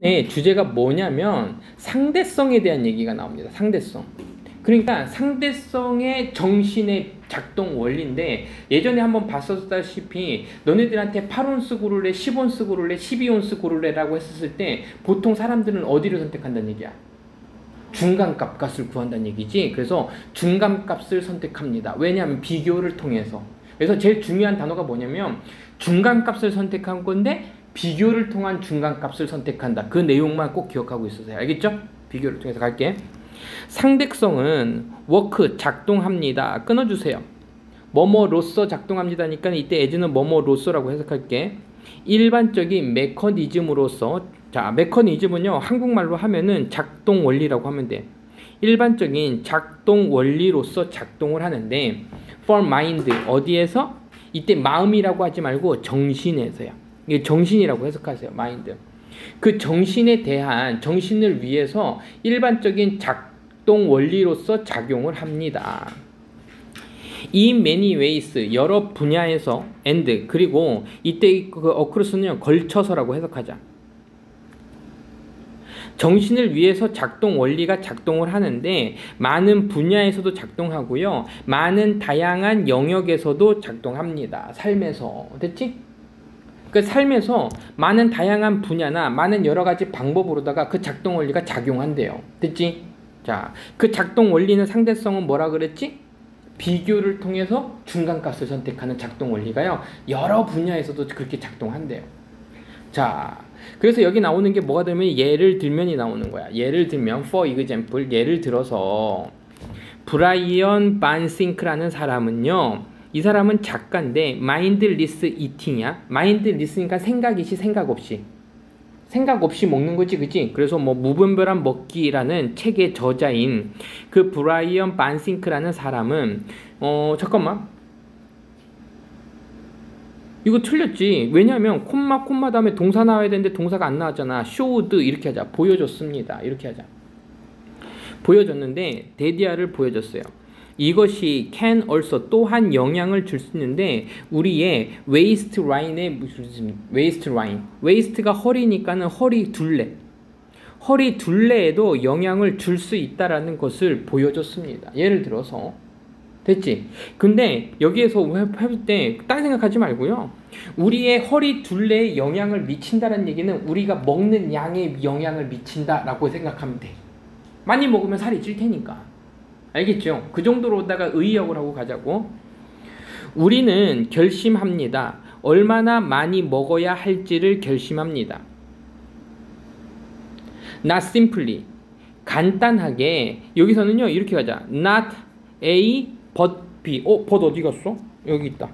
네, 주제가 뭐냐면 상대성에 대한 얘기가 나옵니다. 상대성. 그러니까 상대성의 정신의 작동 원리인데 예전에 한번 봤었다시피 너네들한테 8온스 고를래, 10온스 고를래, 12온스 고를래라고 했었을 때 보통 사람들은 어디를 선택한다는 얘기야? 중간값 값을 구한다는 얘기지. 그래서 중간값을 선택합니다. 왜냐하면 비교를 통해서. 그래서 제일 중요한 단어가 뭐냐면 중간값을 선택한 건데 비교를 통한 중간값을 선택한다. 그 내용만 꼭 기억하고 있으세요. 알겠죠? 비교를 통해서 갈게. 상대성은 work 작동합니다. 끊어주세요. 뭐뭐로서 작동합니다니까 이때 as는 뭐뭐로서라고 해석할게. 일반적인 메커니즘으로서 자 메커니즘은요 한국말로 하면은 작동 원리라고 하면 돼. 일반적인 작동 원리로서 작동을 하는데 for mind 어디에서 이때 마음이라고 하지 말고 정신에서야. 이게 정신이라고 해석하세요. 마인드. 그 정신에 대한 정신을 위해서 일반적인 작동 원리로서 작용을 합니다. 이 many ways 여러 분야에서 and 그리고 이때 그 어크로스는 걸쳐서라고 해석하자. 정신을 위해서 작동 원리가 작동을 하는데 많은 분야에서도 작동하고요. 많은 다양한 영역에서도 작동합니다. 삶에서. 됐지? 그 삶에서 많은 다양한 분야나 많은 여러 가지 방법으로다가 그 작동 원리가 작용한대요. 됐지? 자, 그 작동 원리는 상대성은 뭐라 그랬지? 비교를 통해서 중간값을 선택하는 작동 원리가요. 여러 분야에서도 그렇게 작동한대요. 자, 그래서 여기 나오는 게 뭐가 되면 예를 들면이 나오는 거야. 예를 들면 for example 예를 들어서 브라이언 반싱크라는 사람은요. 이 사람은 작가인데 mindless eating이야. mindless니까 생각이시 생각 없이. 생각 없이 먹는 거지, 그지? 그래서 뭐 무분별한 먹기라는 책의 저자인 그 브라이언 반싱크라는 사람은 어 잠깐만. 이거 틀렸지. 왜냐하면 콤마 콤마 다음에 동사 나와야 되는데 동사가 안 나왔잖아. showed 이렇게 하자. 보여줬습니다. 이렇게 하자. 보여줬는데 데디아를 보여줬어요. 이것이 can also 또한 영향을 줄 수 있는데 우리의 waist line에 무슨 waist line waist가 허리니까는 허리 둘레 허리 둘레에도 영향을 줄 수 있다라는 것을 보여줬습니다. 예를 들어서 됐지? 근데 여기에서 해볼 때딴 생각하지 말고요. 우리의 허리 둘레에 영향을 미친다는 얘기는 우리가 먹는 양에 영향을 미친다라고 생각하면 돼. 많이 먹으면 살이 찔 테니까. 알겠죠? 그 정도로다가 의역을 하고 가자고. 우리는 결심합니다. 얼마나 많이 먹어야 할지를 결심합니다. Not simply. 간단하게 여기서는요 이렇게 가자. Not A but B. 어, but 어디 갔어? 여기 있다.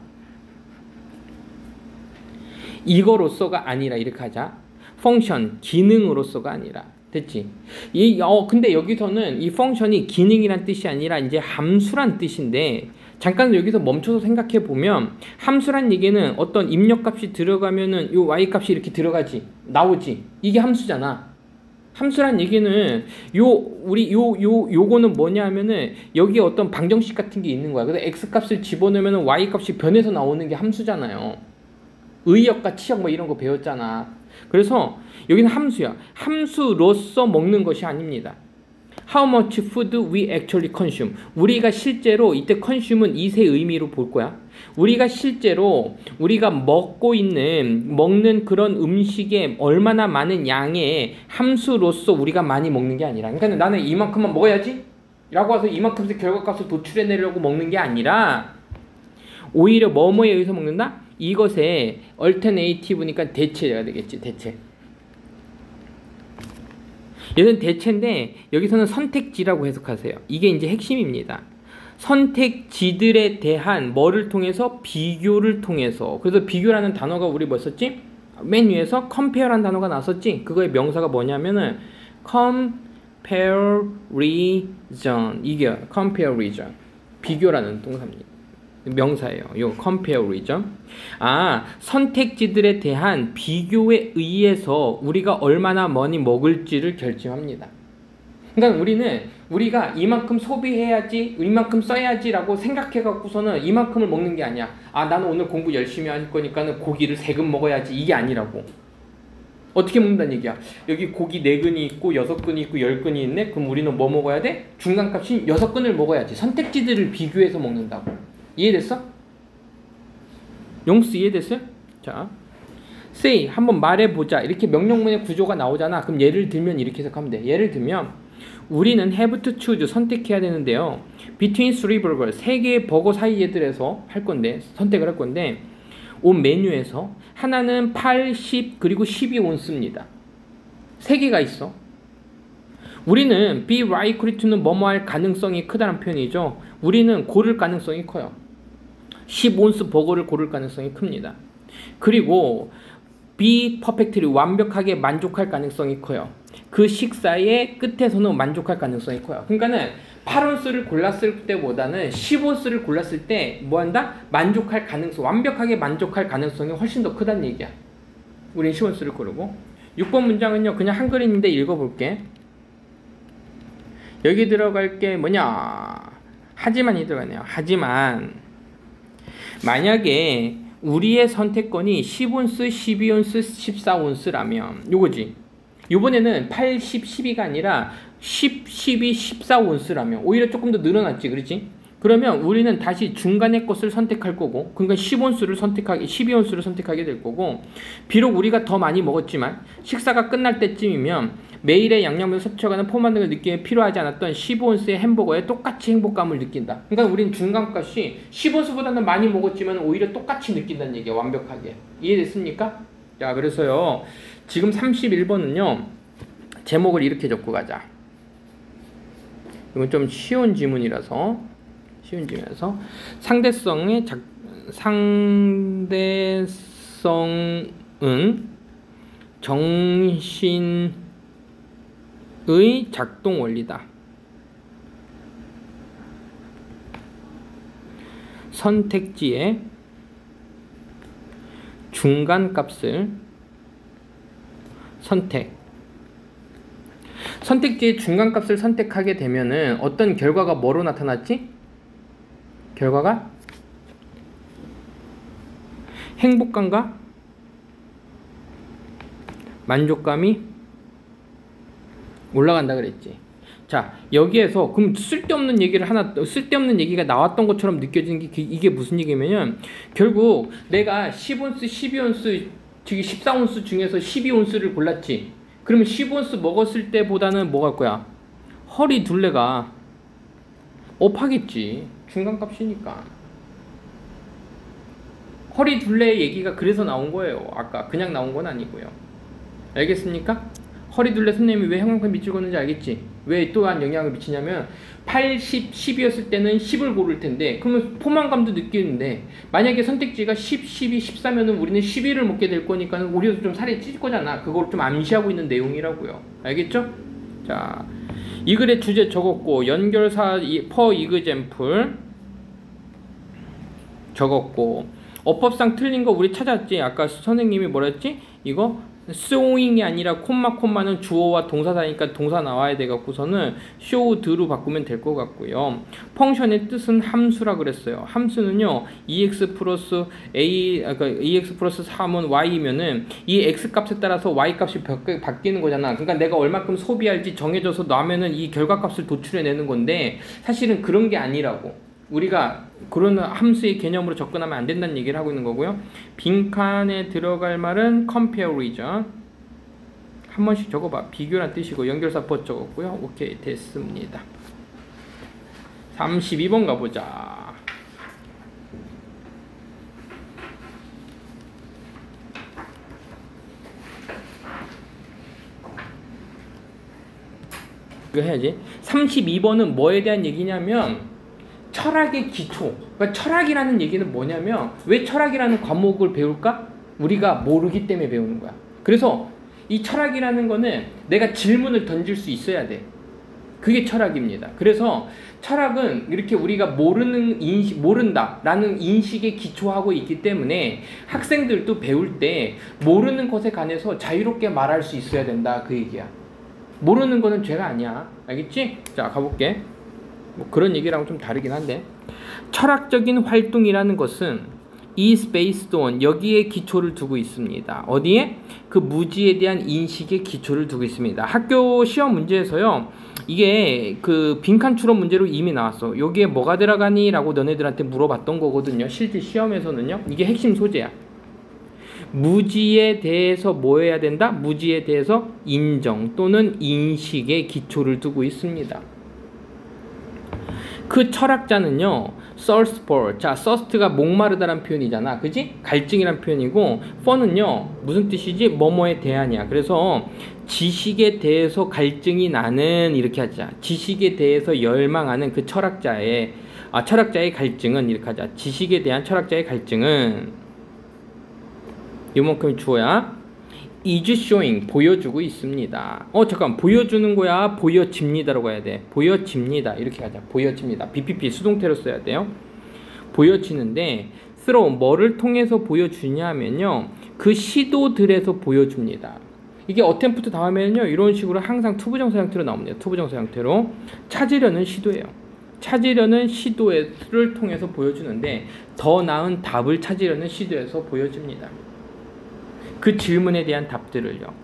이거로서가 아니라 이렇게 하자. 펑션 기능으로서가 아니라 됐지? 이, 어, 근데 여기서는 이 펑션이 기능이란 뜻이 아니라 이제 함수란 뜻인데, 잠깐 여기서 멈춰서 생각해 보면, 함수란 얘기는 어떤 입력값이 들어가면은 요 y 값이 이렇게 들어가지, 나오지. 이게 함수잖아. 함수란 얘기는 요 우리 요 요 요 거는 뭐냐 하면은 여기에 어떤 방정식 같은 게 있는 거야. 그래서 x 값을 집어넣으면 y 값이 변해서 나오는 게 함수잖아요. 의역과 치역 뭐 이런 거 배웠잖아. 그래서 여기는 함수야. 함수로서 먹는 것이 아닙니다. How much food we actually consume. 우리가 실제로 이때 consume은 이세 의미로 볼 거야. 우리가 실제로 우리가 먹고 있는 먹는 그런 음식에 얼마나 많은 양의 함수로서 우리가 많이 먹는 게 아니라 그러니까 나는 이만큼만 먹어야지 라고 해서 이만큼의 결과값을 도출해내려고 먹는 게 아니라 오히려 뭐뭐에 의해서 먹는다? 이것의 alternative니까 대체가 되겠지 대체 얘는 대체인데 여기서는 선택지라고 해석하세요. 이게 이제 핵심입니다. 선택지들에 대한 뭐를 통해서 비교를 통해서 그래서 비교라는 단어가 우리 뭐 썼지? 맨 위에서 compare라는 단어가 나왔었지? 그거의 명사가 뭐냐면은 comparison 이게 comparison 비교라는 동사입니다. 명사예요. 요 compare이죠. 아, 선택지들에 대한 비교에 의해서 우리가 얼마나 많이 먹을지를 결정합니다. 그러니까 우리는 우리가 이만큼 소비해야지, 이만큼 써야지라고 생각해 갖고서는 이만큼을 먹는 게 아니야. 아, 나는 오늘 공부 열심히 할 거니까는 고기를 세금 먹어야지. 이게 아니라고. 어떻게 먹는다는 얘기야? 여기 고기 네 근이 있고 여섯 근이 있고 열 근이 있네. 그럼 우리는 뭐 먹어야 돼? 중간값인 여섯 근을 먹어야지. 선택지들을 비교해서 먹는다고. 이해됐어? 용스 이해됐어요? 자, say 한번 말해보자. 이렇게 명령문의 구조가 나오잖아. 그럼 예를 들면 이렇게 해석하면 돼. 예를 들면 우리는 have to choose 선택해야 되는데요. between three burger 세 개의 버거 사이에 들에서 할 건데 선택을 할 건데 온 메뉴에서 하나는 8, 10 그리고 12 온스입니다. 세 개가 있어. 우리는 be likely to는 뭐뭐 할 가능성이 크다는 표현이죠. 우리는 고를 가능성이 커요. 10온스 버거를 고를 가능성이 큽니다. 그리고 be perfectly 완벽하게 만족할 가능성이 커요. 그 식사의 끝에서는 만족할 가능성이 커요. 그러니까는 8온스를 골랐을 때보다는 10온스를 골랐을 때 뭐 한다? 만족할 가능성, 완벽하게 만족할 가능성이 훨씬 더 크다는 얘기야. 우린 10온스를 고르고 6번 문장은요. 그냥 한글인데 읽어볼게. 여기 들어갈 게 뭐냐? 하지만이 들어가네요. 하지만 만약에 우리의 선택권이 10온스, 12온스, 14온스라면 요거지. 요번에는 8, 10, 12가 아니라 10, 12, 14온스라면 오히려 조금 더 늘어났지, 그렇지? 그러면 우리는 다시 중간의 것을 선택할 거고, 그러니까 10온수를 선택하게, 12온수를 선택하게 될 거고, 비록 우리가 더 많이 먹었지만, 식사가 끝날 때쯤이면 매일의 양념을 섭취하는 포만등을 느끼에 필요하지 않았던 15온스의 햄버거에 똑같이 행복감을 느낀다. 그러니까 우린 중간값이 10온스보다는 많이 먹었지만 오히려 똑같이 느낀다는 얘기야, 완벽하게. 이해됐습니까? 자, 그래서요, 지금 31번은요, 제목을 이렇게 적고 가자. 이건 좀 쉬운 지문이라서 쉬운 지문이라서 상대성의 작, 상대성은 정신의 작동 원리다. 선택지의 중간 값을 선택 선택지의 중간값을 선택하게 되면은 어떤 결과가 뭐로 나타났지? 결과가 행복감과 만족감이 올라간다 그랬지. 자, 여기에서 그럼 쓸데없는 얘기를 하나 쓸데없는 얘기가 나왔던 것처럼 느껴지는 게 이게 무슨 얘기냐면 결국 내가 10온스, 12온스, 즉 14온스 중에서 12온스를 골랐지. 그러면 10온스 먹었을 때보다는 뭐갈 거야? 허리 둘레가 업하겠지. 중간값이니까. 허리 둘레 얘기가 그래서 나온 거예요. 아까 그냥 나온 건 아니고요. 알겠습니까? 허리 둘레 선생님이 왜 형광펜 밑줄 걷는지 알겠지? 왜 또한 영향을 미치냐면 80, 10이었을 때는 10을 고를 텐데 그러면 포만감도 느끼는데 만약에 선택지가 10, 12, 14면은 우리는 11을 먹게 될 거니까 우리도 좀 살이 찔 거잖아. 그걸 좀 암시하고 있는 내용이라고요. 알겠죠? 자, 이 글의 주제 적었고 연결사 for example 적었고 어법상 틀린 거 우리 찾았지. 아까 선생님이 뭐라 했지? 이거 showing이 아니라 콤마 콤마는 주어와 동사사니까 동사 나와야 돼 갖고서는 showed로 바꾸면 될 것 같고요. function의 뜻은 함수라 그랬어요. 함수는요. x 플러스 a 그러니까 x 플러스 3은 y면은 이 x 값에 따라서 y 값이 바뀌는 거잖아. 그러니까 내가 얼마큼 소비할지 정해져서 나면은 이 결과값을 도출해 내는 건데 사실은 그런 게 아니라고. 우리가 그런 함수의 개념으로 접근하면 안 된다는 얘기를 하고 있는 거고요. 빈칸에 들어갈 말은 comparison. 한 번씩 적어봐. 비교란 뜻이고 연결사 법 적었고요. 오케이 됐습니다. 32번 가보자. 이거 해야지. 32번은 뭐에 대한 얘기냐면 철학의 기초. 그러니까 철학이라는 얘기는 뭐냐면 왜 철학이라는 과목을 배울까? 우리가 모르기 때문에 배우는 거야. 그래서 이 철학이라는 거는 내가 질문을 던질 수 있어야 돼. 그게 철학입니다. 그래서 철학은 이렇게 우리가 모르는 인식, 모른다라는 인식에 기초하고 있기 때문에 학생들도 배울 때 모르는 것에 관해서 자유롭게 말할 수 있어야 된다. 그 얘기야. 모르는 거는 죄가 아니야. 알겠지? 자, 가볼게. 뭐 그런 얘기랑은 좀 다르긴 한데 철학적인 활동이라는 것은 based on 여기에 기초를 두고 있습니다. 어디에? 그 무지에 대한 인식에 기초를 두고 있습니다. 학교 시험 문제에서요. 이게 그 빈칸 추론 문제로 이미 나왔어. 여기에 뭐가 들어가니?라고 너네들한테 물어봤던 거거든요. 실제 시험에서는요. 이게 핵심 소재야. 무지에 대해서 뭐 해야 된다? 무지에 대해서 인정 또는 인식에 기초를 두고 있습니다. 그 철학자는요, thirstful. 자, thirst가 목마르다란 표현이잖아. 그지? 갈증이란 표현이고, for는요, 무슨 뜻이지? 뭐뭐에 대한이야. 그래서 지식에 대해서 갈증이 나는, 이렇게 하자. 지식에 대해서 열망하는 그 철학자의, 아, 철학자의 갈증은 이렇게 하자. 지식에 대한 철학자의 갈증은 이만큼이 주어야 is showing 보여주고 있습니다. 어 잠깐 보여주는 거야 보여집니다라고 해야 돼. 보여집니다 이렇게 하자. 보여집니다. be p.p. 수동태로 써야 돼요. 보여지는데 through 뭐를 통해서 보여주냐면요 그 시도들에서 보여줍니다. 이게 attempt 다음에는요 이런 식으로 항상 to부정사 형태로 나옵니다. to부정사 형태로 찾으려는 시도예요. 찾으려는 시도를 통해서 보여주는데 더 나은 답을 찾으려는 시도에서 보여줍니다. 그 질문에 대한 답들을요.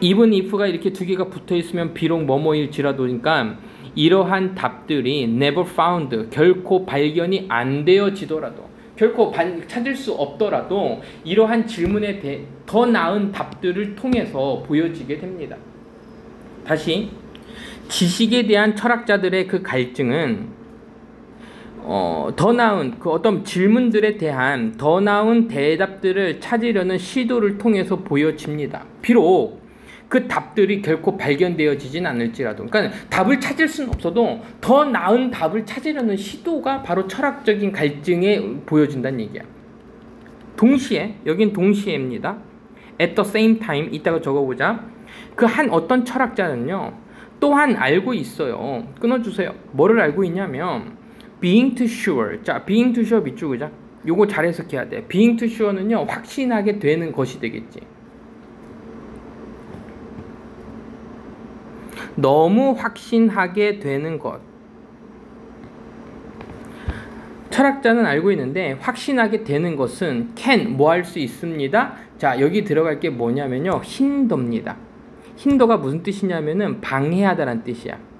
even if가 이렇게 두 개가 붙어 있으면 비록 뭐뭐일지라도니까 이러한 답들이 never found 결코 발견이 안 되어지더라도 결코 반, 찾을 수 없더라도 이러한 질문에 대해 더 나은 답들을 통해서 보여지게 됩니다. 다시 지식에 대한 철학자들의 그 갈증은 어, 더 나은 그 어떤 질문들에 대한 더 나은 대답들을 찾으려는 시도를 통해서 보여집니다. 비록 그 답들이 결코 발견되어지진 않을지라도, 그러니까 답을 찾을 수는 없어도 더 나은 답을 찾으려는 시도가 바로 철학적인 갈증에 보여진다는 얘기야. 동시에 여긴 동시에입니다. At the same time 이따가 적어보자. 그 한 어떤 철학자는요 또한 알고 있어요. 끊어주세요. 뭐를 알고 있냐면 being to sure. 자, being to sure 밑줄 그자. 요거 잘 해석해야 돼. being to sure는요, 확신하게 되는 것이 되겠지. 너무 확신하게 되는 것. 철학자는 알고 있는데 확신하게 되는 것은 can 뭐 할 수 있습니다. 자, 여기 들어갈 게 뭐냐면요. 힌더입니다. hinder가 무슨 뜻이냐면은 방해하다라는 뜻이야.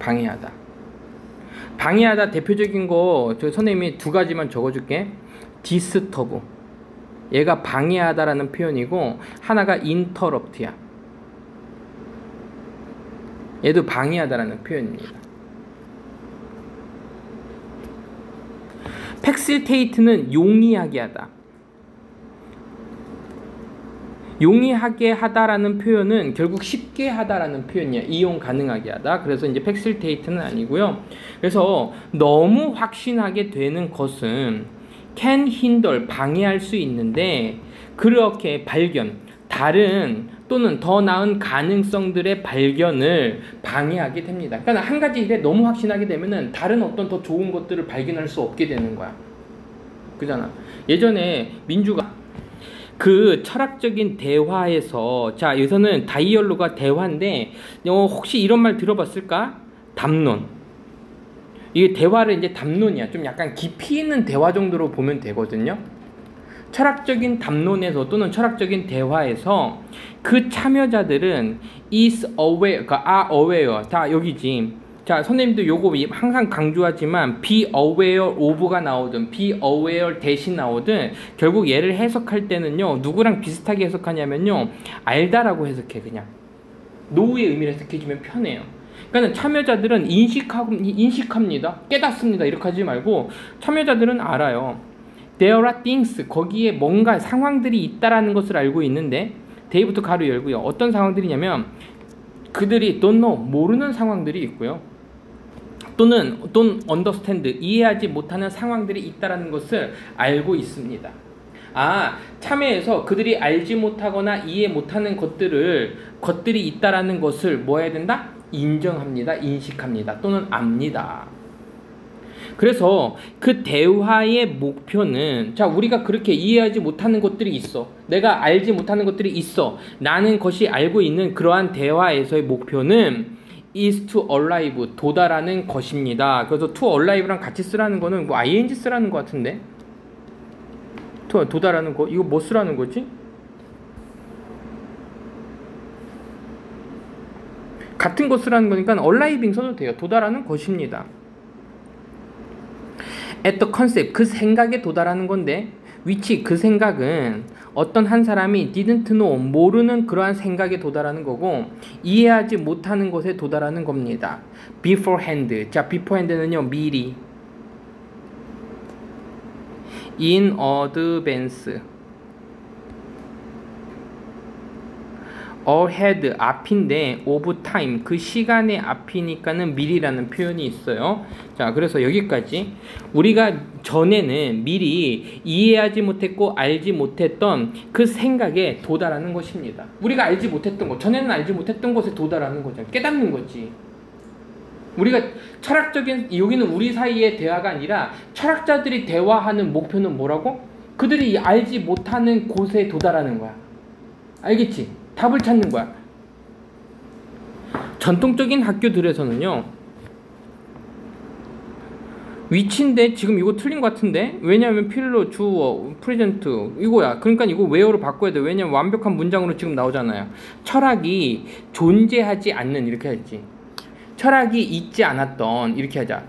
방해하다. 방해하다 대표적인 거, 저 선생님이 두 가지만 적어줄게. disturb. 얘가 방해하다라는 표현이고, 하나가 interrupt야. 얘도 방해하다라는 표현입니다. facilitate는 용이하게 하다. 용이하게 하다라는 표현은 결국 쉽게 하다라는 표현이야. 이용 가능하게 하다. 그래서 이제 팩실테이트는 아니고요. 그래서 너무 확신하게 되는 것은 can hinder 방해할 수 있는데 그렇게 발견 다른 또는 더 나은 가능성들의 발견을 방해하게 됩니다. 그러니까 한 가지 일에 너무 확신하게 되면은 다른 어떤 더 좋은 것들을 발견할 수 없게 되는 거야. 그잖아. 예전에 민주가 그 철학적인 대화에서 자 여기서는 다이얼로가 대화인데 어, 혹시 이런 말 들어봤을까? 담론. 이게 대화를 이제 담론이야. 좀 약간 깊이 있는 대화 정도로 보면 되거든요. 철학적인 담론에서 또는 철학적인 대화에서 그 참여자들은 is aware, 그러니까 are aware 다 여기지. 자, 선생님도 요거 항상 강조하지만 be aware of가 나오든 be aware 대신 나오든 결국 얘를 해석할 때는요. 누구랑 비슷하게 해석하냐면요. 알다라고 해석해 그냥. 노우의 의미를 해석해주면 편해요. 그러니까 참여자들은 인식하고 인식합니다. 깨닫습니다. 이렇게 하지 말고 참여자들은 알아요. There are things 거기에 뭔가 상황들이 있다라는 것을 알고 있는데 데이부터 가로 열고요. 어떤 상황들이냐면 그들이 don't know 모르는 상황들이 있고요. 또는 don't understand 이해하지 못하는 상황들이 있다라는 것을 알고 있습니다. 아, 참여해서 그들이 알지 못하거나 이해 못하는 것들을 것들이 있다라는 것을 뭐 해야 된다? 인정합니다. 인식합니다. 또는 압니다. 그래서 그 대화의 목표는 자 우리가 그렇게 이해하지 못하는 것들이 있어 내가 알지 못하는 것들이 있어 라는 것이 알고 있는 그러한 대화에서의 목표는 is to arrive 도달하는 것입니다. 그래서 to arrive랑 같이 쓰라는 거는 뭐 ing 쓰라는 것 같은데 to 도달하는 거 이거 뭐 쓰라는 거지? 같은 거 쓰라는 거니까 arriving 써도 돼요. 도달하는 것입니다. at the concept 그 생각에 도달하는 건데 which 그 생각은 어떤 한 사람이 didn't know 모르는 그러한 생각에 도달하는 거고 이해하지 못하는 것에 도달하는 겁니다. beforehand. 자 beforehand는요 미리. in advance ahead 앞인데 of time 그 시간의 앞이니까는 미리라는 표현이 있어요. 자, 그래서 여기까지 우리가 전에는 미리 이해하지 못했고 알지 못했던 그 생각에 도달하는 것입니다. 우리가 알지 못했던 것, 전에는 알지 못했던 것에 도달하는 거죠. 깨닫는 거지. 우리가 철학적인 여기는 우리 사이의 대화가 아니라 철학자들이 대화하는 목표는 뭐라고? 그들이 알지 못하는 곳에 도달하는 거야. 알겠지? 답을 찾는 거야. 전통적인 학교들에서는요. which인데 지금 이거 틀린 것 같은데? 왜냐하면 philo 주어 present 이거야. 그러니까 이거 where로 바꿔야 돼. 왜냐면 완벽한 문장으로 지금 나오잖아요. 철학이 존재하지 않는 이렇게 했지. 철학이 있지 않았던 이렇게 하자.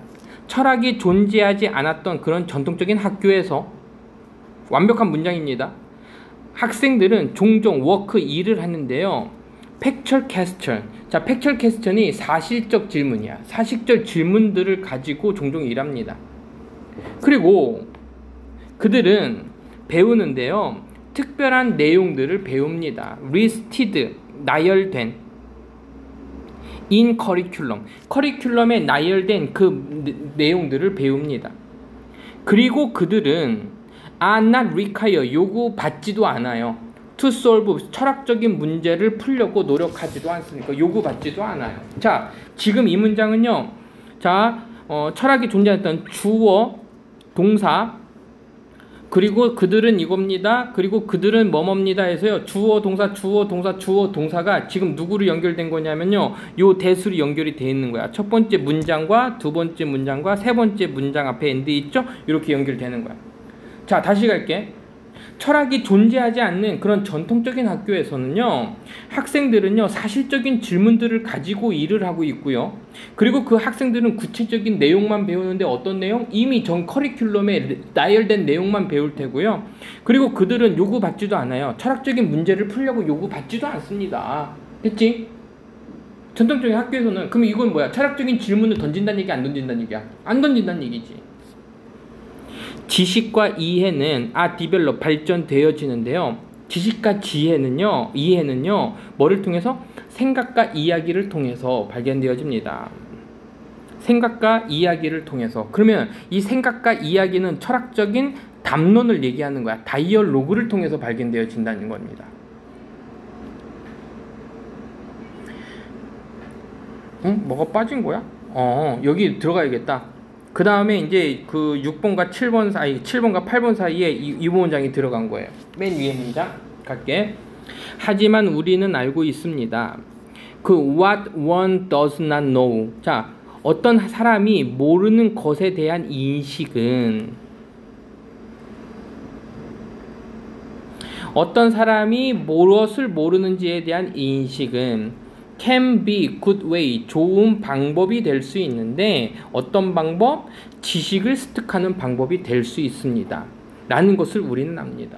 철학이 존재하지 않았던 그런 전통적인 학교에서 완벽한 문장입니다 학생들은 종종 work 일을 하는데요. factual question. 자, factual question이 사실적 질문이야. 사실적 질문들을 가지고 종종 일합니다. 그리고 그들은 배우는데요. 특별한 내용들을 배웁니다. listed, 나열된 in curriculum. 커리큘럼에 나열된 그 내용들을 배웁니다. 그리고 그들은 are not required 요구받지도 않아요. to solve 철학적인 문제를 풀려고 노력하지도 않습니까? 요구받지도 않아요. 자, 지금 이 문장은요. 자, 어, 철학이 존재했던 주어, 동사, 그리고 그들은 이겁니다. 그리고 그들은 뭐뭡니다 해서요. 주어, 동사, 주어, 동사, 주어, 동사가 지금 누구로 연결된 거냐면요. 요 대수로 연결이 돼 있는 거야. 첫 번째 문장과 두 번째 문장과 세 번째 문장 앞에 and 있죠? 이렇게 연결되는 거야. 자, 다시 갈게. 철학이 존재하지 않는 그런 전통적인 학교에서는요, 학생들은요, 사실적인 질문들을 가지고 일을 하고 있고요. 그리고 그 학생들은 구체적인 내용만 배우는데 어떤 내용? 이미 전 커리큘럼에 나열된 내용만 배울 테고요. 그리고 그들은 요구받지도 않아요. 철학적인 문제를 풀려고 요구받지도 않습니다. 됐지? 전통적인 학교에서는, 그럼 이건 뭐야? 철학적인 질문을 던진다는 얘기, 안 던진다는 얘기야? 안 던진다는 얘기지. 지식과 이해는 아 디벨롭 발전되어지는데요. 지식과 지혜는요, 이해는요, 뭐를 통해서 생각과 이야기를 통해서 발견되어집니다. 생각과 이야기를 통해서 그러면 이 생각과 이야기는 철학적인 담론을 얘기하는 거야. 다이얼로그를 통해서 발견되어진다는 겁니다. 응? 뭐가 빠진 거야? 어, 여기 들어가야겠다. 그 다음에 이제 그 6번과 7번 사이, 7번과 8번 사이에 이, 이 문장이 들어간 거예요. 맨 위에 문장 갈게. 하지만 우리는 알고 있습니다. 그 what one does not know. 자, 어떤 사람이 모르는 것에 대한 인식은 어떤 사람이 무엇을 모르는지에 대한 인식은 can be good way 좋은 방법이 될 수 있는데 어떤 방법? 지식을 습득하는 방법이 될 수 있습니다. 라는 것을 우리는 압니다.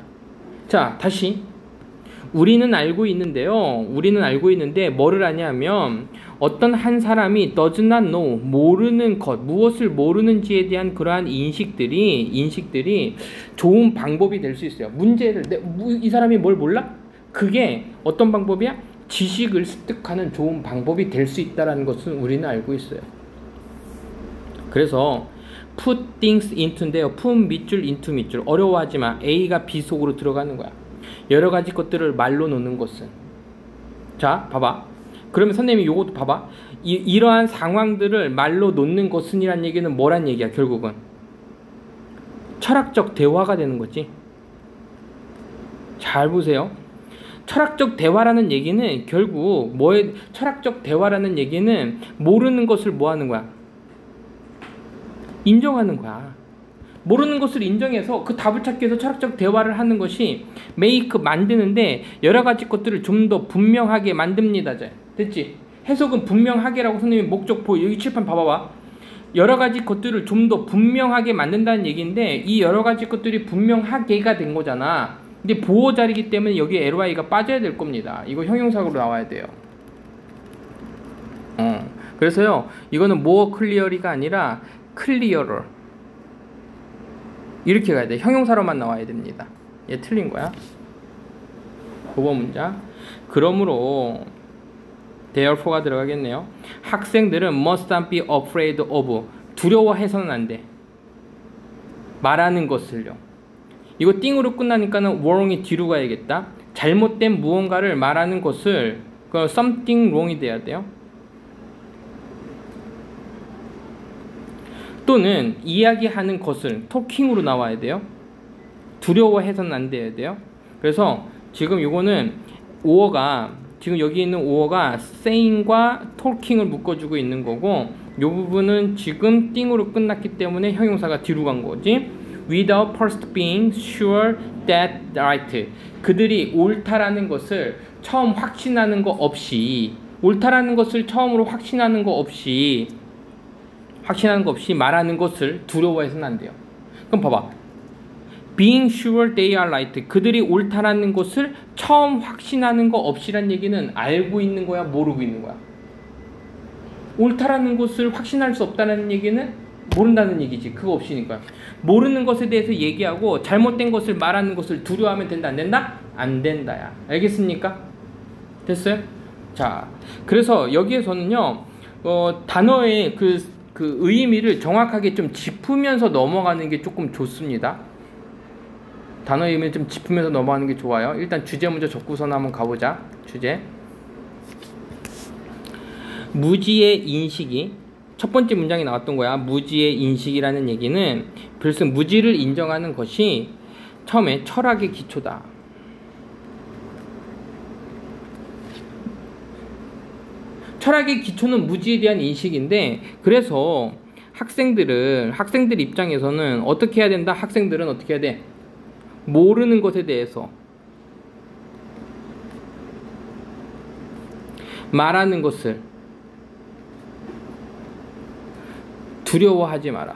자, 다시 우리는 알고 있는데요. 우리는 알고 있는데 뭐를 아냐면 어떤 한 사람이 does not know 모르는 것 무엇을 모르는지에 대한 그러한 인식들이 인식들이 좋은 방법이 될 수 있어요. 문제를 이 사람이 뭘 몰라? 그게 어떤 방법이야? 지식을 습득하는 좋은 방법이 될 수 있다는 것은 우리는 알고 있어요. 그래서 put things into인데요. put 밑줄 into 밑줄 어려워하지 마. A가 B 속으로 들어가는 거야. 여러 가지 것들을 말로 놓는 것은 자 봐봐. 그러면 선생님이 요것도 봐봐. 이, 이러한 상황들을 말로 놓는 것은이란 얘기는 뭐란 얘기야 결국은 철학적 대화가 되는 거지. 잘 보세요. 철학적 대화라는 얘기는 결국 뭐에 철학적 대화라는 얘기는 모르는 것을 뭐 하는 거야? 인정하는 거야. 모르는 것을 인정해서 그 답을 찾기 위해서 철학적 대화를 하는 것이 메이크 만드는데 여러 가지 것들을 좀 더 분명하게 만듭니다. 됐지? 해석은 분명하게라고 선생님이 목적 보 여기 칠판 봐봐봐. 여러 가지 것들을 좀 더 분명하게 만든다는 얘기인데 이 여러 가지 것들이 분명하게가 된 거잖아. 근데 보호 자리기 때문에 여기 ly가 빠져야 될 겁니다. 이거 형용사로 나와야 돼요. 어. 그래서요. 이거는 more clearly가 아니라 clearer. 이렇게 가야 돼. 형용사로만 나와야 됩니다. 얘 틀린 거야. 9번 문장. 그러므로 therefore가 들어가겠네요. 학생들은 must not be afraid of 두려워해서는 안 돼. 말하는 것을요. 이거 띵으로 끝나니까는 wrong이 뒤로 가야겠다. 잘못된 무언가를 말하는 것을 그 something wrong이 돼야 돼요. 또는 이야기하는 것을 토킹으로 나와야 돼요. 두려워해서는 안 돼야 돼요. 그래서 지금 이거는 오어가 지금 여기 있는 오어가 saying과 talking을 묶어주고 있는 거고 이 부분은 지금 띵으로 끝났기 때문에 형용사가 뒤로 간 거지. Without first being sure that right. 그들이 옳다라는 것을 처음 확신하는 거 없이 옳다라는 것을 처음으로 확신하는 거 없이 확신하는 것 없이 말하는 것을 두려워해서는 안 돼요. 그럼 봐봐. being sure they are right. 그들이 옳다라는 것을 처음 확신하는 거 없이란 얘기는 알고 있는 거야, 모르고 있는 거야. 옳다라는 것을 확신할 수 없다는 얘기는 모른다는 얘기지. 그거 없이니까. 모르는 것에 대해서 얘기하고 잘못된 것을 말하는 것을 두려워하면 된다, 안 된다? 안 된다야. 알겠습니까? 됐어요? 자, 그래서 여기에서는요, 어, 단어의 그, 그 의미를 정확하게 좀 짚으면서 넘어가는 게 조금 좋습니다. 단어 의미를 좀 짚으면서 넘어가는 게 좋아요. 일단 주제 먼저 적고서 한번 가보자. 주제. 무지의 인식이 첫 번째 문장에 나왔던 거야. 무지의 인식이라는 얘기는 글쎄 무지를 인정하는 것이 처음에 철학의 기초다. 철학의 기초는 무지에 대한 인식인데 그래서 학생들은 학생들 입장에서는 어떻게 해야 된다? 학생들은 어떻게 해야 돼? 모르는 것에 대해서 말하는 것을 두려워하지 마라.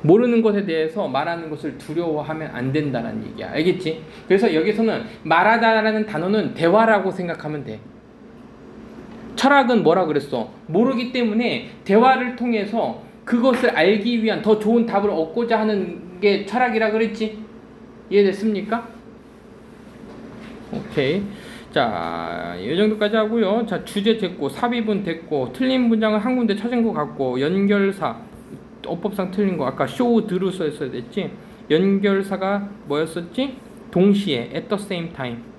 모르는 것에 대해서 말하는 것을 두려워하면 안 된다는 얘기야. 알겠지? 그래서 여기서는 말하다라는 단어는 대화라고 생각하면 돼. 철학은 뭐라 그랬어? 모르기 때문에 대화를 통해서 그것을 알기 위한 더 좋은 답을 얻고자 하는 게 철학이라 그랬지? 이해됐습니까? 오케이. 자, 이 정도까지 하고요. 자, 주제 됐고, 삽입은 됐고, 틀린 문장은 한 군데 찾은 것 같고, 연결사, 어법상 틀린 거, 아까 showed로서 했어야 됐지? 연결사가 뭐였었지? 동시에, at the same time.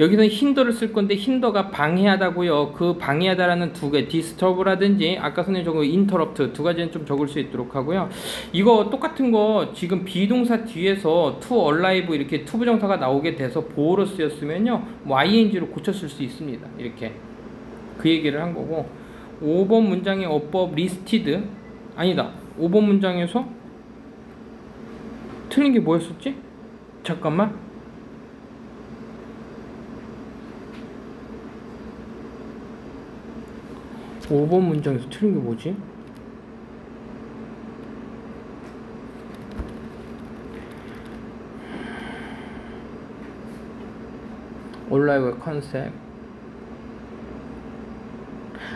여기는 hinder를 쓸 건데 hinder가 방해하다고요. 그 방해하다라는 두 개, disturb라든지 아까 선생님 적은 interrupt 두 가지는 좀 적을 수 있도록 하고요. 이거 똑같은 거 지금 비동사 뒤에서 to live 이렇게 to 부정사가 나오게 돼서 보호로 쓰였으면요. 뭐 ing로 고쳤을 수 있습니다. 이렇게 그 얘기를 한 거고 5번 문장의 어법 listed 아니다. 5번 문장에서 틀린 게 뭐였었지? 잠깐만. 5번 문장에서 틀린 게 뭐지? 온라이브 컨셉.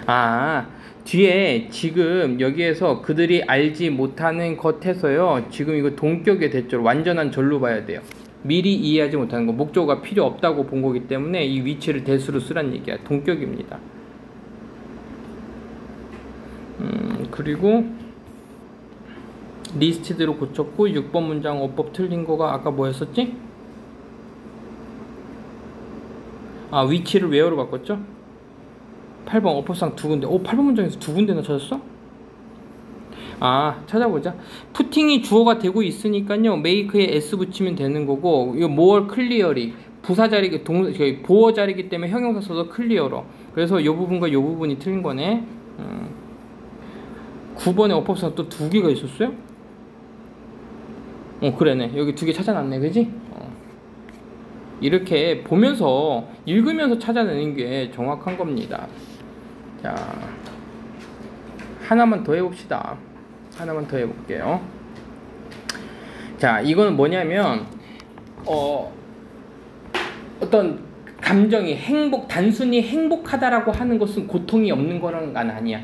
아 뒤에 지금 여기에서 그들이 알지 못하는 것에서요 지금 이거 동격의 대절 완전한 절로 봐야 돼요. 미리 이해하지 못하는 거 목적어가 필요 없다고 본 거기 때문에 이 위치를 대수로 쓰란 얘기야. 동격입니다 음, 그리고 listed로 고쳤고 6번 문장 어법 틀린 거가 아까 뭐였었지? 아 which를 where로 바꿨죠? 8번 어법상 두 군데 오 8번 문장에서 두 군데나 찾았어? 아 찾아보자 putting이 주어가 되고 있으니까요 make에 s 붙이면 되는 거고 이거 more clearly 부사 자리기 동 저기 보어 자리기 때문에 형용사 써서 clear로 그래서 이 부분과 이 부분이 틀린 거네 음. 9번에 어법사 또두 개가 있었어요? 어 그래네 여기 두 개 찾아놨네 그지? 어. 이렇게 보면서 읽으면서 찾아내는 게 정확한 겁니다 자 하나만 더 해봅시다 하나만 더 해볼게요 자 이거는 뭐냐면 어 어떤 감정이 행복 단순히 행복하다라고 하는 것은 고통이 없는 거란 아니야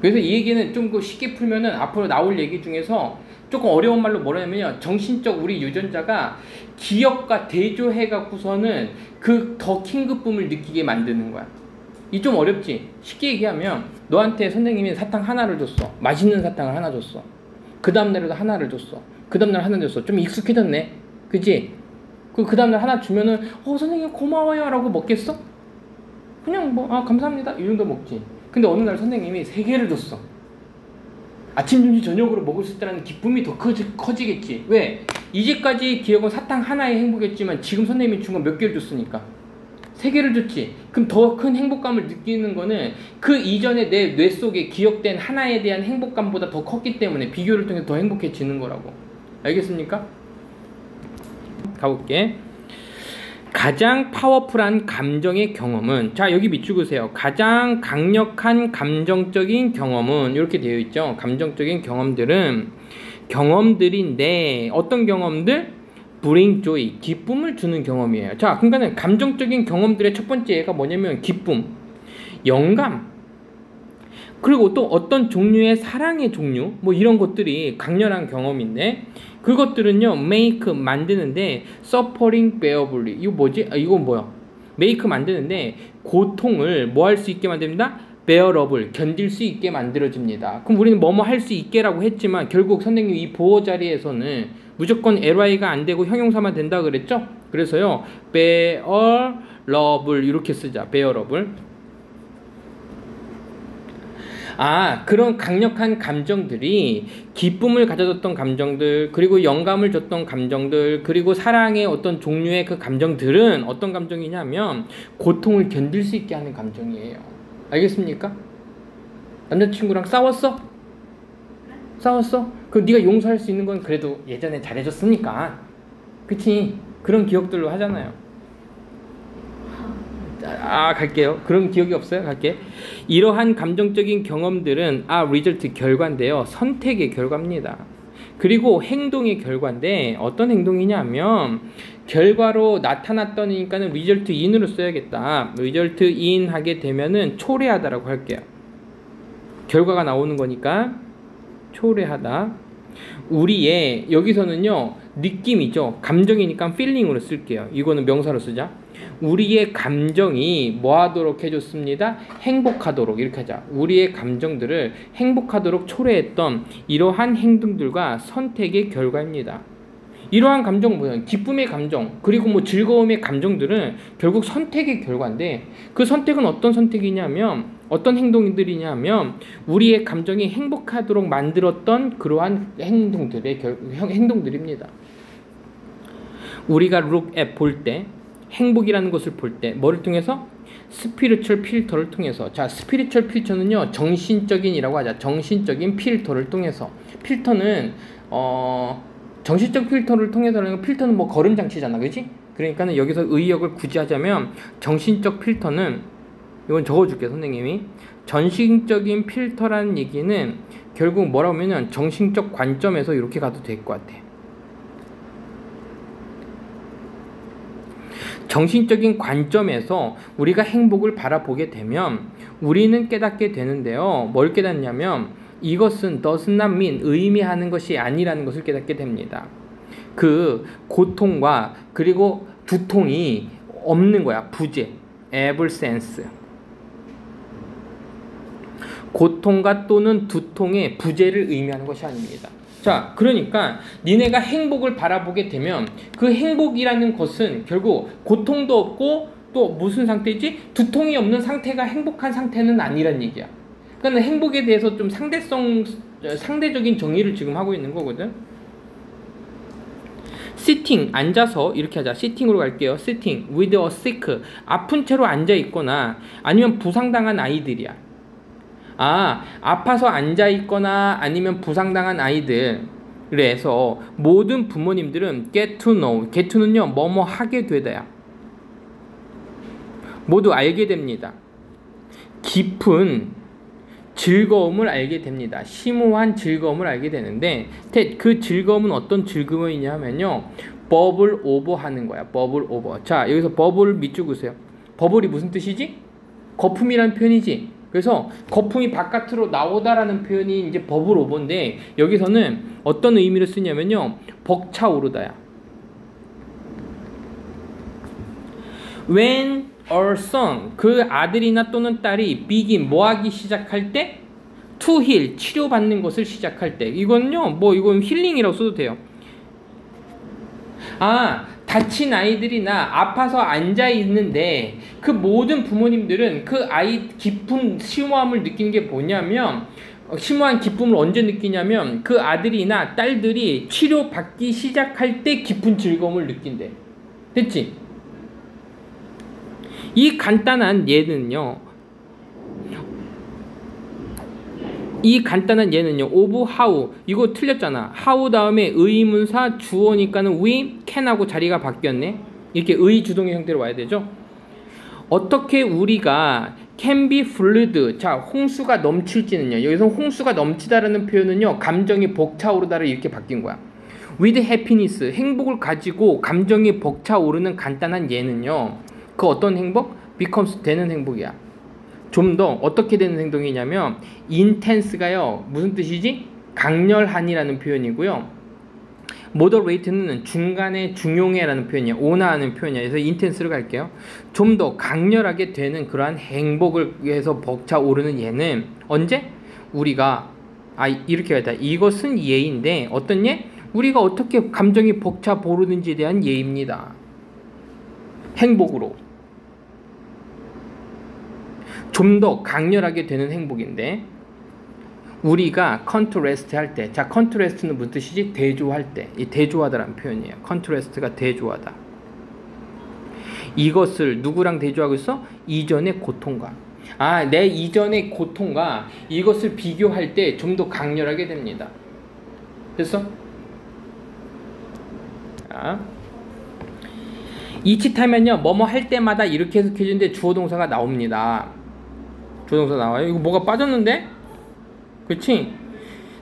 그래서 이 얘기는 좀 그 쉽게 풀면은 앞으로 나올 얘기 중에서 조금 어려운 말로 뭐라냐면요. 정신적 우리 유전자가 기억과 대조해 갖고서는 그 더 킹급쁨을 느끼게 만드는 거야. 이 좀 어렵지? 쉽게 얘기하면 너한테 선생님이 사탕 하나를 줬어. 맛있는 사탕을 하나 줬어. 그 다음날에도 하나를 줬어. 그 다음날 하나 줬어. 좀 익숙해졌네. 그지? 그, 그 다음날 하나 주면은, 어, 선생님 고마워요. 라고 먹겠어? 그냥 뭐, 아, 감사합니다. 이 정도 먹지. 근데 어느 날 선생님이 세 개를 줬어. 아침, 점심, 저녁으로 먹을 수 있다는 기쁨이 더 커지, 커지겠지. 왜? 이제까지 기억은 사탕 하나의 행복이었지만 지금 선생님이 준 건 몇 개를 줬으니까. 세 개를 줬지. 그럼 더 큰 행복감을 느끼는 거는 그 이전에 내 뇌 속에 기억된 하나에 대한 행복감보다 더 컸기 때문에 비교를 통해 더 행복해지는 거라고. 알겠습니까? 가볼게. 가장 파워풀한 감정의 경험은 자 여기 밑줄으세요. 가장 강력한 감정적인 경험은 이렇게 되어 있죠. 감정적인 경험들은 경험들인데 어떤 경험들? bring joy 기쁨을 주는 경험이에요. 자 그러니까는 감정적인 경험들의 첫 번째가 뭐냐면 기쁨 영감 그리고 또 어떤 종류의 사랑의 종류? 뭐 이런 것들이 강렬한 경험인데 그것들은요 make 만드는데 suffering bearably 이거 뭐지? 아, 이건 뭐야? make 만드는데 고통을 뭐 할 수 있게 만듭니다? bearable 견딜 수 있게 만들어집니다. 그럼 우리는 뭐뭐 할 수 있게라고 했지만 결국 선생님 이 보호 자리에서는 무조건 ly가 안 되고 형용사만 된다 그랬죠? 그래서요 bearable 이렇게 쓰자 bearable 아, 그런 강력한 감정들이 기쁨을 가져줬던 감정들, 그리고 영감을 줬던 감정들, 그리고 사랑의 어떤 종류의 그 감정들은 어떤 감정이냐면 고통을 견딜 수 있게 하는 감정이에요. 알겠습니까? 남자친구랑 싸웠어? 싸웠어? 그럼 네가 용서할 수 있는 건 그래도 예전에 잘해줬으니까. 그치? 그런 기억들로 하잖아요. 아 갈게요. 그런 기억이 없어요. 갈게. 이러한 감정적인 경험들은 아 result 결과인데요. 선택의 결과입니다. 그리고 행동의 결과인데 어떤 행동이냐면 결과로 나타났더니까는 result in으로 써야겠다. result in 하게 되면은 초래하다라고 할게요. 결과가 나오는 거니까 초래하다. 우리의 여기서는요 느낌이죠. 감정이니까 feeling으로 쓸게요. 이거는 명사로 쓰자. 우리의 감정이 뭐 하도록 해줬습니다. 행복하도록 이렇게 하자. 우리의 감정들을 행복하도록 초래했던 이러한 행동들과 선택의 결과입니다. 이러한 감정 뭐야? 기쁨의 감정 그리고 뭐 즐거움의 감정들은 결국 선택의 결과인데 그 선택은 어떤 선택이냐면 어떤 행동들이냐면 우리의 감정이 행복하도록 만들었던 그러한 행동들의 결, 행동들입니다. 우리가 look at 볼 때 행복이라는 것을 볼 때 뭐를 통해서? spiritual 필터를 통해서. 자 spiritual 필터는요 정신적인이라고 하자. 정신적인 필터를 통해서. 필터는 어 정신적 필터를 통해서는 필터는 뭐 거름 장치잖아 그지 그러니까는 여기서 의역을 굳이 하자면 정신적 필터는 이건 적어줄게 선생님이. 정신적인 필터라는 얘기는 결국 뭐라고 하면 정신적 관점에서 이렇게 가도 될 것 같아 정신적인 관점에서 우리가 행복을 바라보게 되면 우리는 깨닫게 되는데요. 뭘 깨닫냐면 이것은 does not mean 의미하는 것이 아니라는 것을 깨닫게 됩니다. 그 고통과 그리고 두통이 없는 거야. 부재, absence. 고통과 또는 두통의 부재를 의미하는 것이 아닙니다. 자, 그러니까 니네가 행복을 바라보게 되면 그 행복이라는 것은 결국 고통도 없고 또 무슨 상태지? 두통이 없는 상태가 행복한 상태는 아니란 얘기야. 그러니까 행복에 대해서 좀 상대성 상대적인 정의를 지금 하고 있는 거거든. sitting 앉아서 이렇게 하자. sitting으로 갈게요. sitting with a sick 아픈 채로 앉아 있거나 아니면 부상당한 아이들이야. 아 아파서 앉아 있거나 아니면 부상당한 아이들. 그래서 모든 부모님들은 get to know, get to는요 뭐뭐 하게 되다야. 모두 알게 됩니다. 깊은 즐거움을 알게 됩니다. 심오한 즐거움을 알게 되는데 그 즐거움은 어떤 즐거움이냐 하면요. 버블 오버 하는 거야. 버블 오버. 자, 여기서 버블 밑줄 그세요. 버블이 무슨 뜻이지? 거품이라는 표현이지. 그래서 거품이 바깥으로 나오다라는 표현이 이제 버블 오버인데 여기서는 어떤 의미를 쓰냐면요. 벅차오르다야. When or son 그 아들이나 또는 딸이 begin 뭐 하기 시작할 때 heal 치료받는 것을 시작할 때 이건요 뭐 이건 힐링이라고 써도 돼요. 아 다친 아이들이나 아파서 앉아 있는데 그 모든 부모님들은 그 아이 깊은 심오함을 느끼는 게 뭐냐면 심오한 기쁨을 언제 느끼냐면 그 아들이나 딸들이 치료받기 시작할 때 깊은 즐거움을 느낀대. 됐지? 이 간단한 예는요. 이 간단한 예는요. of how 이거 틀렸잖아. how 다음에 의문사 주어니까는 we can하고 자리가 바뀌었네. 이렇게 의 주동의 형태로 와야 되죠. 어떻게 우리가 can be flooded 자 홍수가 넘칠지는요. 여기서 홍수가 넘치다라는 표현은요. 감정이 벅차오르다를 이렇게 바뀐 거야. with happiness 행복을 가지고 감정이 벅차오르는 간단한 예는요. 그 어떤 행복? becomes 되는 행복이야. 좀 더 어떻게 되는 행동이냐면 intense가요. 무슨 뜻이지? 강렬한이라는 표현이고요. moderate는 중간에 중용해라는 표현이야. 온화하는 표현이야. 그래서 intense로 갈게요. 좀 더 강렬하게 되는 그러한 행복을 위해서 벅차오르는 예는 언제? 우리가 아 이렇게 하다. 이것은 예인데 어떤 예? 우리가 어떻게 감정이 벅차 오르는지에 대한 예입니다. 행복으로. 좀 더 강렬하게 되는 행복인데 우리가 contrast 할 때, 자 contrast는 무슨 뜻이지? 대조할 때, 이 대조하다라는 표현이에요. contrast가 대조하다. 이것을 누구랑 대조하고 있어? 이전의 고통과. 아, 내 이전의 고통과 이것을 비교할 때 좀 더 강렬하게 됩니다. 됐어? 자. 이치타면요, 뭐뭐 할 때마다 이렇게 해석해주는데 주어 동사가 나옵니다. 조동사 나와요. 이거 뭐가 빠졌는데? 그치?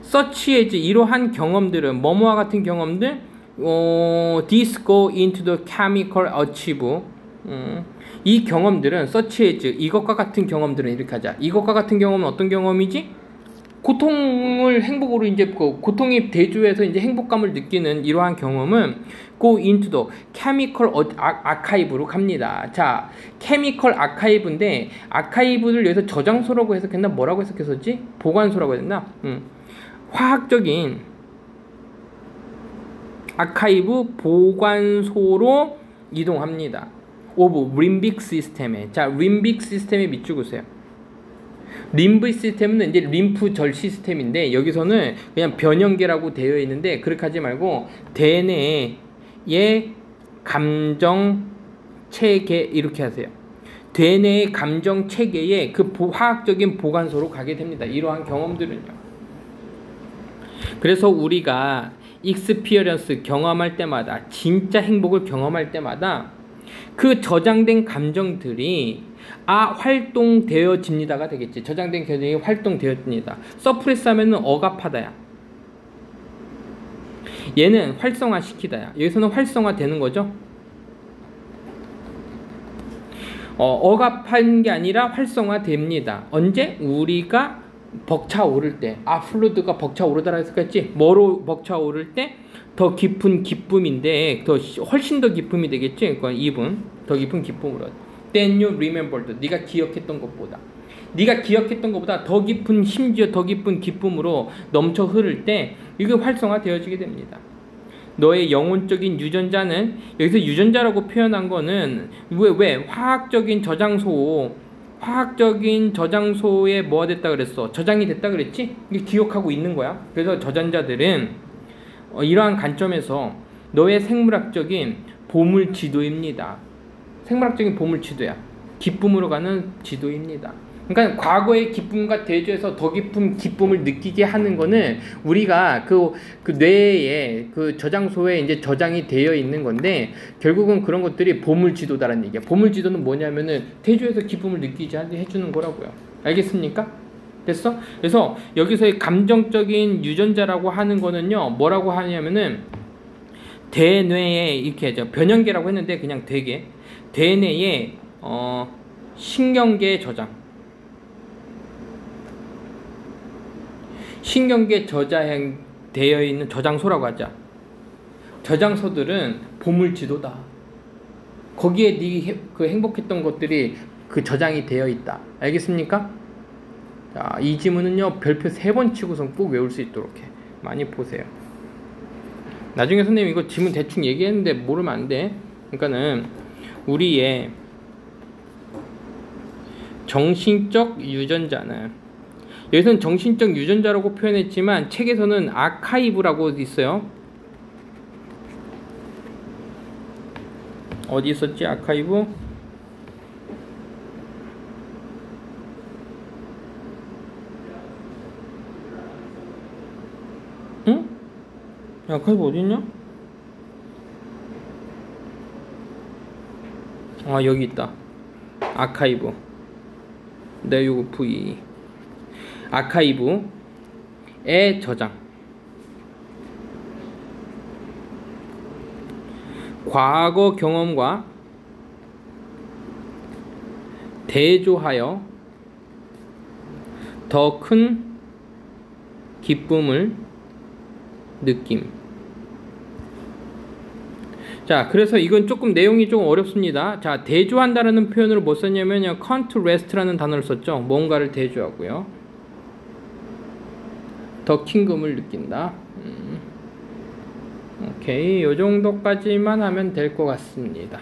such as 이러한 경험들은 뭐뭐와 같은 경험들 어, this go into the chemical achieve 음, 이 경험들은 such as 이것과 같은 경험들은 이렇게 하자. 이것과 같은 경험은 어떤 경험이지? 고통을 행복으로 이제 그 고통이 대조해서 이제 행복감을 느끼는 이러한 경험은 go into the chemical archive로 갑니다. 자, chemical archive인데 아카이브를 여기서 저장소라고 해석했나 뭐라고 해석했었지? 보관소라고 했나? 음. 화학적인 아카이브 보관소로 이동합니다. of limbic system에 자 limbic system에 밑줄 그으세요. limbic system은 이제 림프절 시스템인데 여기서는 그냥 변연계라고 되어 있는데 그렇게 하지 말고 대뇌 의 감정 체계 이렇게 하세요. 대뇌의 감정 체계에 그 화학적인 보관소로 가게 됩니다. 이러한 경험들은요. 그래서 우리가 experience 경험할 때마다 진짜 행복을 경험할 때마다 그 저장된 감정들이 아 활동되어집니다가 되겠지. 저장된 감정이 활동되어집니다. suppress 하면은 억압하다야. 얘는 활성화시키다야. 여기서는 활성화되는 거죠. 어, 억압한 게 아니라 활성화됩니다. 언제? 우리가 벅차오를 때. 아, 플루드가 벅차오르다라 했었겠지? 뭐로 벅차오를 때? 더 깊은 기쁨인데, 더, 훨씬 더 기쁨이 되겠지? 그러니까 2분. 더 깊은 기쁨으로. Then you remembered. 네가 기억했던 것보다. 네가 기억했던 것보다 더 깊은 심지어 더 깊은 기쁨으로 넘쳐 흐를 때 이게 활성화되어지게 됩니다. 너의 영혼적인 유전자는 여기서 유전자라고 표현한 거는 왜 왜 화학적인 저장소 화학적인 저장소에 뭐가 됐다 그랬어? 저장이 됐다 그랬지? 이게 기억하고 있는 거야. 그래서 저장자들은 어, 이러한 관점에서 너의 생물학적인 보물 지도입니다. 생물학적인 보물 지도야. 기쁨으로 가는 지도입니다. 그러니까 과거의 기쁨과 대조해서 더 깊은 기쁨을 느끼게 하는 거는 우리가 그, 그 뇌에 그 저장소에 이제 저장이 되어 있는 건데 결국은 그런 것들이 보물지도다라는 얘기야. 보물지도는 뭐냐면은 대조해서 기쁨을 느끼게 해주는 거라고요. 알겠습니까? 됐어? 그래서 여기서의 감정적인 유전자라고 하는 거는요, 뭐라고 하냐면은 대뇌에 이렇게 하죠. 변형계라고 했는데 그냥 되게 대뇌에 어, 신경계 저장. 신경계 저장되어 있는 저장소라고 하자. 저장소들은 보물 지도다. 거기에 네 그 행복했던 것들이 그 저장이 되어 있다. 알겠습니까? 자, 이 지문은요 별표 세 번 치고선 꼭 외울 수 있도록 해. 많이 보세요. 나중에 선생님 이거 지문 대충 얘기했는데 모르면 안 돼. 그러니까는 우리의 정신적 유전자는 여기서는 정신적 유전자라고 표현했지만 책에서는 아카이브라고 있어요. 어디 있었지? 아카이브? 응? 아카이브 어디 있냐? 아 여기 있다. 아카이브. 네이버 V 아카이브에 저장 과거 경험과 대조하여 더 큰 기쁨을 느낌. 자, 그래서 이건 조금 내용이 좀 어렵습니다. 자, 대조한다라는 표현으로 뭐 썼냐면요. contrast라는 단어를 썼죠. 뭔가를 대조하고요. 더 킹금을 느낀다. 음. 오케이, 요 정도까지만 하면 될 것 같습니다.